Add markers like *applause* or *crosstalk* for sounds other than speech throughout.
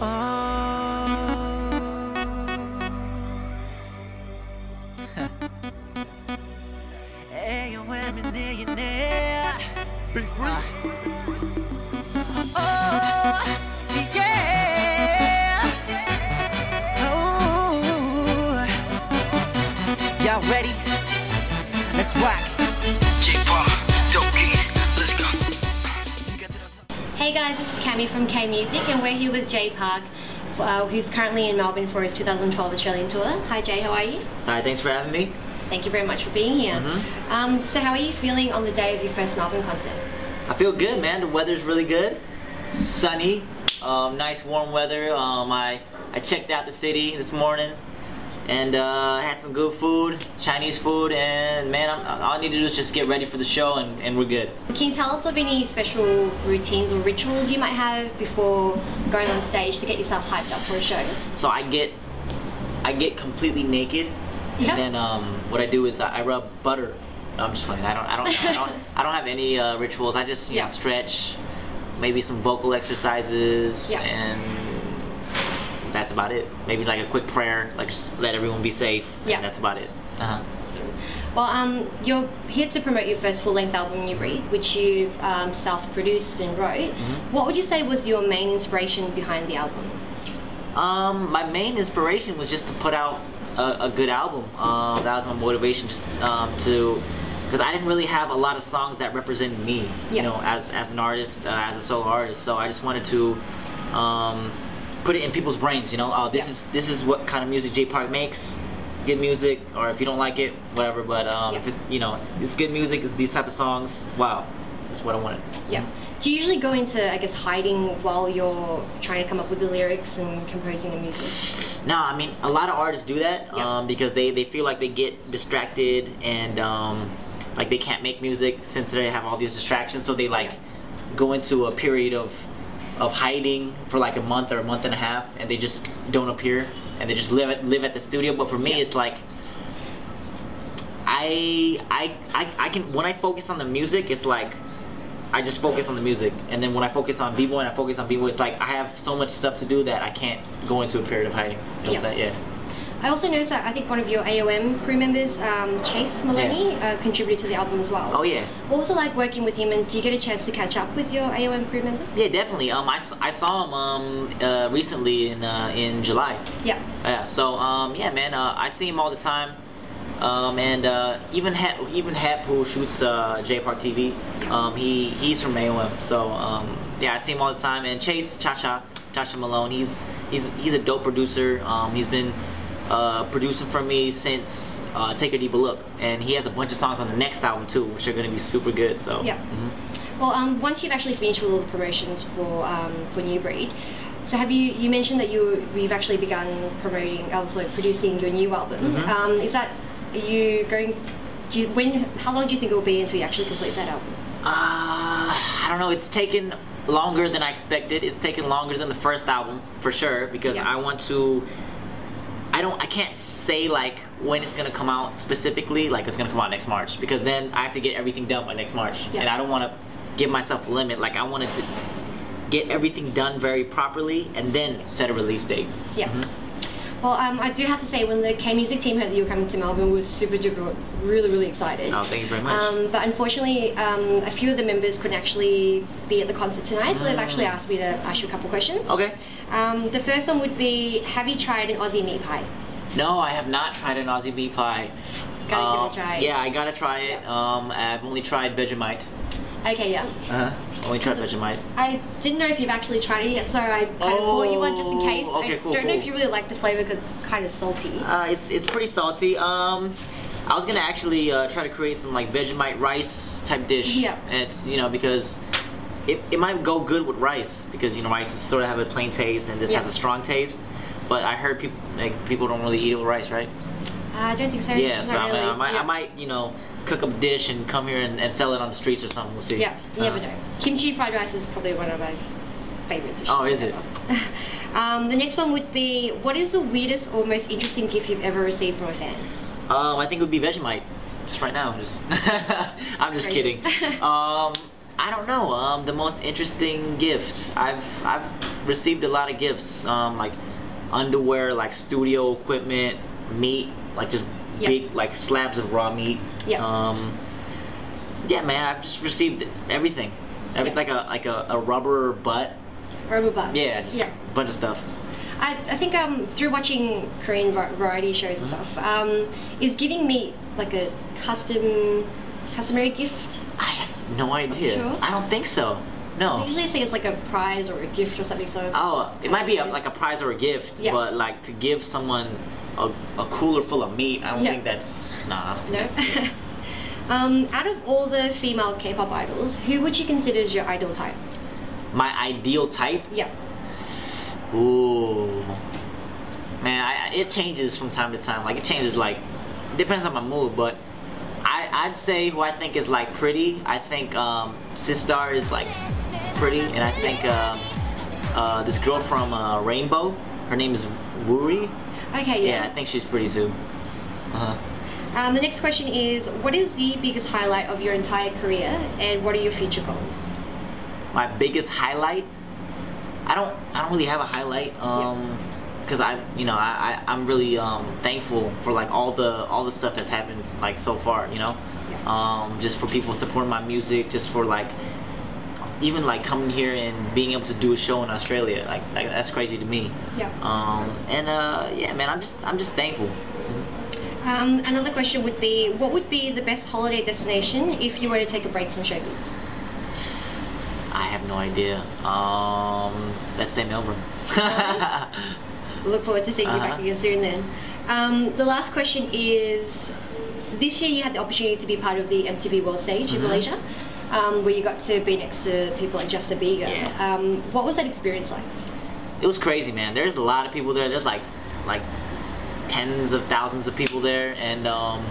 Ah. *laughs* Big free. Ah. Oh, yeah. Oh. Y'all ready? Let's rock. Guys, this is Cami from K Music and we're here with Jay Park, uh, who's currently in Melbourne for his 2012 Australian tour. Hi Jay, how are you? Hi, thanks for having me. Thank you very much for being here. Mhm. Um, so how are you feeling on the day of your first Melbourne concert? I feel good, man. The weather's really good. Sunny, um, nice warm weather. Um, I, I checked out the city this morning and uh, had some good food, Chinese food, and man, I'm, all I need to do is just get ready for the show and, and we're good. Can you tell us of any special routines or rituals you might have before going on stage to get yourself hyped up for a show? So I get I get completely naked, Yeah. and then um, what I do is I, I rub butter. No, I'm just playing. I don't I don't I don't, *laughs* I don't have any uh, rituals. I just you Yeah. know stretch, maybe some vocal exercises, Yeah. and that's about it. Maybe like a quick prayer, like just let everyone be safe. Yeah. and that's about it. Uh-huh. So, well, um, you're here to promote your first full-length album, New Breed, which you've um, self-produced and wrote. Mm-hmm. What would you say was your main inspiration behind the album? Um, my main inspiration was just to put out a, a good album. Um, that was my motivation, just um, to, because I didn't really have a lot of songs that represented me, Yeah. you know, as as an artist, uh, as a solo artist. So I just wanted to um, put it in people's brains, you know. Oh, this Yeah. is this is what kind of music Jay Park makes. Good music, or if you don't like it, whatever. But um, if it's you know, it's good music. It's these type of songs. Wow, that's what I wanted. Yeah. Do you usually go into, I guess, hiding while you're trying to come up with the lyrics and composing the music? No, I mean a lot of artists do that Yeah. um, because they, they feel like they get distracted and um, like they can't make music since they have all these distractions. So they like go into a period of of hiding for like a month or a month and a half, and they just don't appear and they just live at live at the studio. But for me, Yeah. it's like I, I I I can when I focus on the music, it's like I just focus on the music, and then when I focus on b-boy and I focus on b-boy, it's like I have so much stuff to do that I can't go into a period of hiding. You know Yeah. Yeah. I also noticed that I think one of your AOM crew members, um, Chase Maloney, uh, contributed to the album as well. Oh yeah. What was it like working with him, and do you get a chance to catch up with your AOM crew member? Yeah, definitely. Um, I, I saw him um uh, recently in uh, in July. Yeah. Yeah. So um yeah, man. Uh, I see him all the time. Um, and uh, even Hep, even Hep who shoots uh, Jay Park TV, um, he he's from AOM. So um, yeah, I see him all the time. And Chase Chacha Chacha Malone, he's he's he's a dope producer. Um, he's been uh, producing for me since uh, Take a Deeper Look, and he has a bunch of songs on the next album too, which are gonna be super good. So Yeah. mhm. Well, um, once you've actually finished with all the promotions for um, for New Breed, so have you? You mentioned that you you've actually begun promoting, also producing your new album. Mhm. Um, is that are you going? Do you, when? How long do you think it will be until you actually complete that album? Uh, I don't know. It's taken longer than I expected. It's taken longer than the first album for sure because Yeah. I want to. I don't. I can't say like when it's gonna come out specifically. Like it's gonna come out next March because then I have to get everything done by next March, Yeah. and I don't want to give myself a limit. Like I wanted to get everything done very properly and then set a release date. Yeah. Mhm. Well, um, I do have to say, when the K Music team heard that you were coming to Melbourne, we was super duper, really, really excited. Oh, thank you very much. Um, but unfortunately, um, a few of the members couldn't actually be at the concert tonight, so they've actually Mm. asked me to ask you a couple questions. Okay. Um, the first one would be, have you tried an Aussie meat pie? No, I have not tried an Aussie meat pie. Gotta Uh, give it a try. Yeah, I gotta try it. Yeah. Um, I've only tried Vegemite. Okay, yeah. Uh-huh. Only tried Vegemite. I didn't know if you've actually tried it yet, so I kind of bought you one just in Oh, case. okay, I cool, don't know if you really like the flavor because it's kind of salty. Uh, it's it's pretty salty. Um, I was gonna actually uh, try to create some like Vegemite rice type dish. Yeah. And it's you know because it, it might go good with rice because you know rice is sort of have a plain taste and this Yeah. has a strong taste. But I heard people like people don't really eat it with rice, right? Uh, I don't think so. Yeah. So Not I, might. I might yeah. I might you know cook up a dish and come here and, and sell it on the streets or something. We'll see. Yeah, you never Uh, know. Kimchi fried rice is probably one of my favorite dishes. Oh, is it? *laughs* um, the next one would be, what is the weirdest or most interesting gift you've ever received from a fan? Um, I think it would be Vegemite. Just right now. *laughs* I'm Just I'm just Crazy. kidding. *laughs* Um, I don't know. Um, the most interesting gift I've I've received a lot of gifts. Um, like underwear, like studio equipment, meat, like just Yep. big like slabs of raw meat. Yep. Um, yeah, man, I've just received everything. Every, Yep. Like a like a, a rubber butt. Rubber butt. Yeah, just Yeah. a bunch of stuff. I, I think um, through watching Korean variety shows and Mm-hmm. stuff, um, is giving me like a custom, customary gift. I have no idea. Sure? I don't think so. No. usually say it's like a prize or a gift or something. So Oh, it might be a, like a prize or a gift, Yeah. but like to give someone a, a cooler full of meat, I don't Yeah. think that's nah. I don't think No. that's- *laughs* um, out of all the female K-pop idols, who would you consider as your idol type? My ideal type, Yeah. ooh, man, I, I- it changes from time to time. Like it changes, like depends on my mood, but I I'd say who I think is like pretty. I think um, Sistar is like pretty, and I think um, uh, this girl from uh, Rainbow, her name is Woori. Okay. Yeah, I think she's pretty too. Uh-huh. Um, the next question is, what is the biggest highlight of your entire career, and what are your future goals? my biggest highlight i don't i don't really have a highlight um because i you know I, I i'm really um thankful for like all the all the stuff that's happened like so far you know Yeah. um just for people supporting my music just for like even like coming here and being able to do a show in australia like, like that's crazy to me Yeah. um and uh yeah man i'm just i'm just thankful Um, another question would be, what would be the best holiday destination if you were to take a break from showbiz? i have no idea um let's say melbourne *laughs* look forward to seeing you back Uh-huh. again soon then. Um, the last question is this year you had the opportunity to be part of the MTV World Stage in Mhm. Malaysia, um, where you got to be next to people like Justin Bieber. Yeah. Um, what was that experience like? it was crazy, man. There's a lot of people there. There's like like tens of thousands of people there, and um,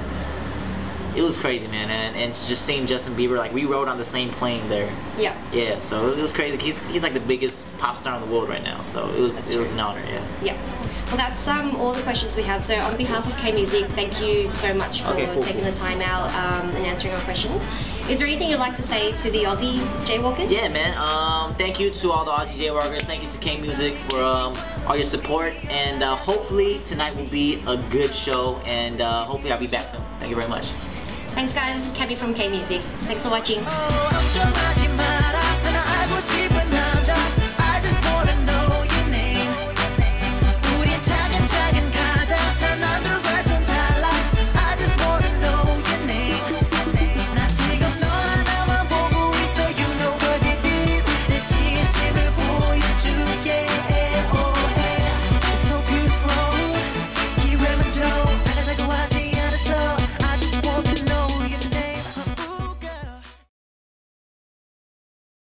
it was crazy, man. And and just seeing Justin Bieber, like we rode on the same plane there. Yeah. Yeah, so it was crazy. He's he's like the biggest pop star in the world right now. So it was That's it was an honor. Yeah. Yeah. Well, that's um, all the questions we have. So, on behalf of K Music, thank you so much for Okay, cool, taking the time out um, and answering our questions. Is there anything you'd like to say to the Aussie jaywalkers? Yeah, man. Um, thank you to all the Aussie Jaywalkers. Thank you to K Music for um, all your support. And uh, hopefully tonight will be a good show. And uh, hopefully I'll be back soon. Thank you very much. Thanks, guys. This is Cabby from K Music. Thanks for watching.